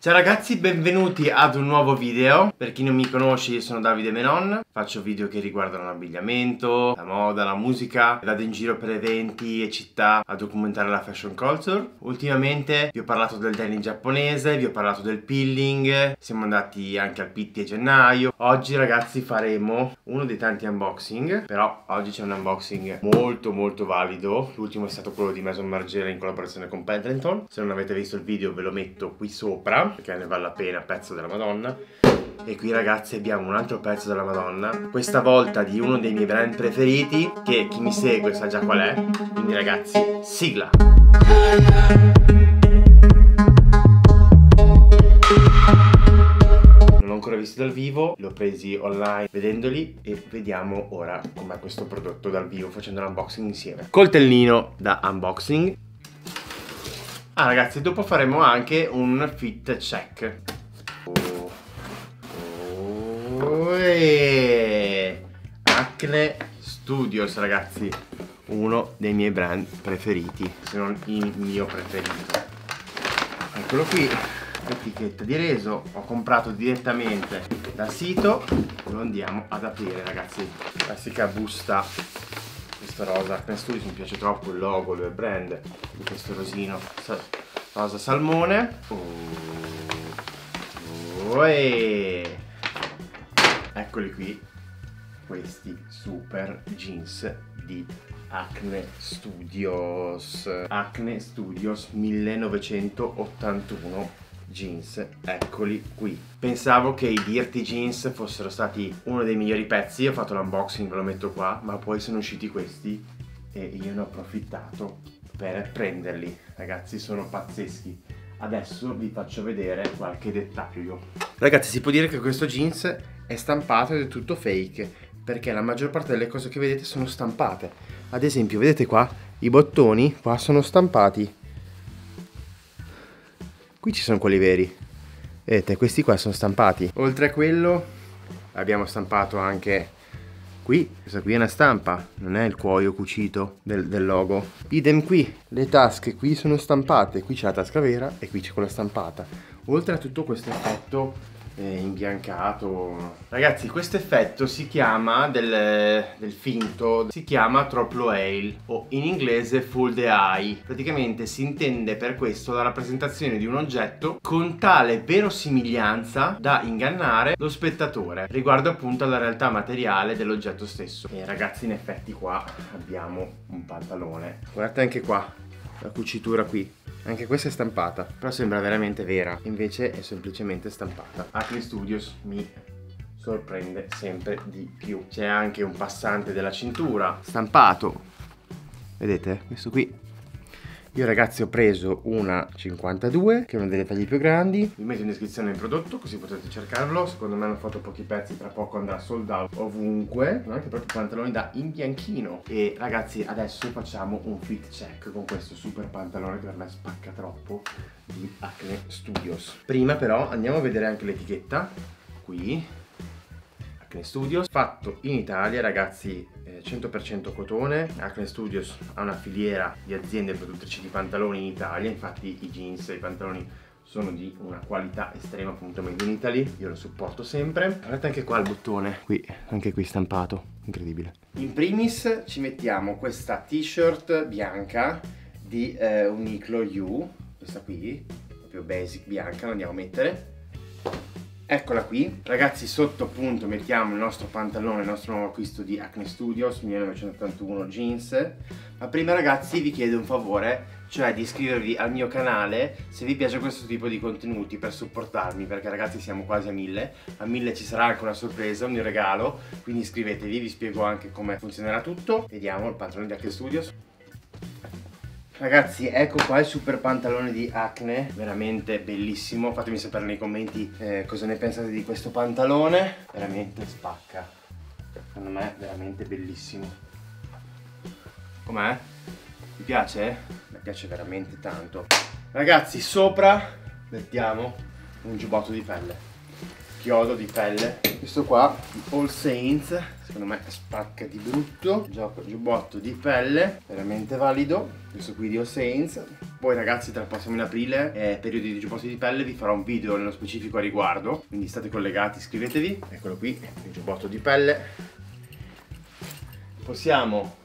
Ciao ragazzi, benvenuti ad un nuovo video. Per chi non mi conosce, io sono Davide Menon. Faccio video che riguardano l'abbigliamento, la moda, la musica. Vado in giro per eventi e città a documentare la fashion culture. Ultimamente vi ho parlato del denim giapponese, vi ho parlato del peeling. Siamo andati anche al Pitti a gennaio. Oggi ragazzi faremo uno dei tanti unboxing. Però oggi c'è un unboxing molto molto valido. L'ultimo è stato quello di Maison Margiela in collaborazione con Pendleton. Se non avete visto il video ve lo metto qui sopra perché ne vale la pena, pezzo della Madonna. E qui ragazzi abbiamo un altro pezzo della Madonna, questa volta di uno dei miei brand preferiti, che chi mi segue sa già qual è. Quindi ragazzi, sigla! Visto dal vivo, li ho presi online vedendoli e vediamo ora com'è questo prodotto dal vivo facendo l'unboxing insieme. Coltellino da unboxing, Ah ragazzi, dopo faremo anche un fit check. Oh. Acne Studios ragazzi, uno dei miei brand preferiti, se non il mio preferito. Eccolo qui, l'etichetta di reso, ho comprato direttamente dal sito, lo andiamo ad aprire ragazzi. Classica busta questo rosa. Acne Studios mi piace troppo il logo, il brand questo rosino. Rosa salmone. Oh. Oh, eccoli qui. Questi super jeans di Acne Studios. Acne Studios 1981 jeans, eccoli qui. Pensavo che i Dirty Jeans fossero stati uno dei migliori pezzi, ho fatto l'unboxing, ve lo metto qua, ma poi sono usciti questi e io ne ho approfittato per prenderli. Ragazzi, sono pazzeschi. Adesso vi faccio vedere qualche dettaglio. Ragazzi, si può dire che questo jeans è stampato ed è tutto fake, perché la maggior parte delle cose che vedete sono stampate. Ad esempio, vedete qua? I bottoni qua sono stampati Qui ci sono quelli veri. Vedete, questi qua sono stampati. Oltre a quello abbiamo stampato anche qui. Questa qui è una stampa, non è il cuoio cucito del, del logo. Idem qui, le tasche qui sono stampate. Qui c'è la tasca vera e qui c'è quella stampata. Oltre a tutto questo effetto imbiancato. Ragazzi, questo effetto si chiama del, del, finto, si chiama troplo ale o in inglese full the eye. Praticamente si intende per questo la rappresentazione di un oggetto con tale verosimiglianza da ingannare lo spettatore riguardo appunto alla realtà materiale dell'oggetto stesso. E ragazzi, in effetti qua abbiamo un pantalone. Guardate anche qua, la cucitura qui anche questa è stampata, però sembra veramente vera, invece è semplicemente stampata. Acne Studios mi sorprende sempre di più. C'è anche un passante della cintura stampato. Vedete? Questo qui io ragazzi ho preso una 52 che è uno dei tagli più grandi. Vi metto in descrizione il prodotto così potete cercarlo. Secondo me hanno fatto pochi pezzi tra poco andrà sold out ovunque. Sono anche proprio pantaloni da imbianchino E ragazzi adesso facciamo un fit check con questo super pantalone che per me spacca troppo Di Acne Studios. Prima però andiamo a vedere anche l'etichetta. Qui Acne Studios fatto in Italia ragazzi 100% cotone. Acne Studios ha una filiera di aziende produttrici di pantaloni in Italia infatti i jeans e i pantaloni sono di una qualità estrema appunto made in Italy io lo supporto sempre. Guardate anche qua il bottone qui anche qui stampato incredibile. In primis ci mettiamo questa t-shirt bianca di eh, Uniqlo U questa qui proprio basic bianca la andiamo a mettere Eccola qui, ragazzi sotto appunto mettiamo il nostro pantalone, il nostro nuovo acquisto di Acne Studios 1981 jeans. Ma prima ragazzi vi chiedo un favore, cioè di iscrivervi al mio canale se vi piace questo tipo di contenuti per supportarmi Perché ragazzi siamo quasi a mille, a mille ci sarà anche una sorpresa, un mio regalo Quindi iscrivetevi, vi spiego anche come funzionerà tutto. Vediamo il pantalone di Acne Studios Ragazzi ecco qua il super pantalone di Acne Veramente bellissimo. Fatemi sapere nei commenti eh, cosa ne pensate di questo pantalone. Veramente spacca. Secondo me è veramente bellissimo. Com'è? Vi piace? Mi piace veramente tanto. Ragazzi sopra mettiamo un giubbotto di pelle chiodo di pelle. Questo qua, All Saints, secondo me spacca di brutto. Gioco, giubbotto di pelle, veramente valido. Questo qui di All Saints. Poi ragazzi tra il prossimo in aprile, eh, periodi di giubbotti di pelle, vi farò un video nello specifico a riguardo. Quindi state collegati, iscrivetevi. Eccolo qui, il giubbotto di pelle. Possiamo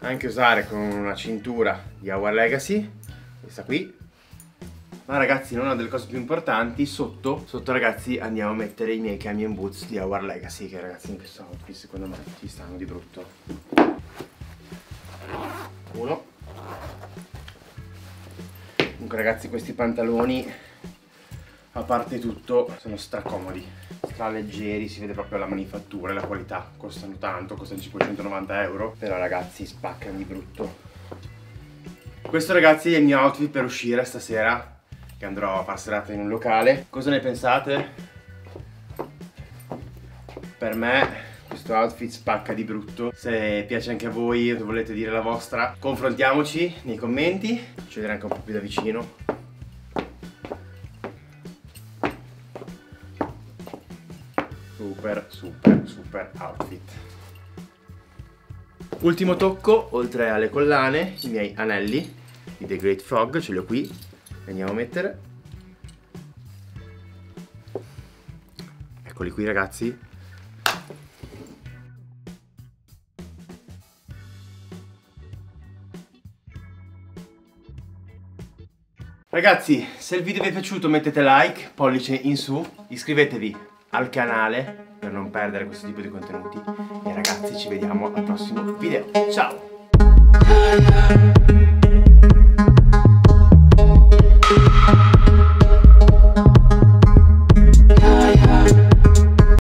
anche usare con una cintura di Our Legacy, questa qui, ma ragazzi non una delle cose più importanti sotto sotto ragazzi andiamo a mettere i miei camion boots di Our Legacy che ragazzi in questo outfit secondo me ci stanno di brutto. Uno. Comunque ragazzi questi pantaloni a parte tutto sono stracomodi. Stra leggeri si vede proprio la manifattura e la qualità. Costano tanto costano 590 euro però ragazzi spaccano di brutto. Questo ragazzi è il mio outfit per uscire stasera che andrò a far serata in un locale. Cosa ne pensate? Per me questo outfit spacca di brutto. Se piace anche a voi e volete dire la vostra, confrontiamoci nei commenti. Ci vedremo anche un po' più da vicino. Super, super, super outfit. Ultimo tocco, oltre alle collane, i miei anelli di The Great Frog, ce li ho qui andiamo a mettere eccoli qui ragazzi Ragazzi, se il video vi è piaciuto mettete like, pollice in su, iscrivetevi al canale per non perdere questo tipo di contenuti e ragazzi ci vediamo al prossimo video. Ciao!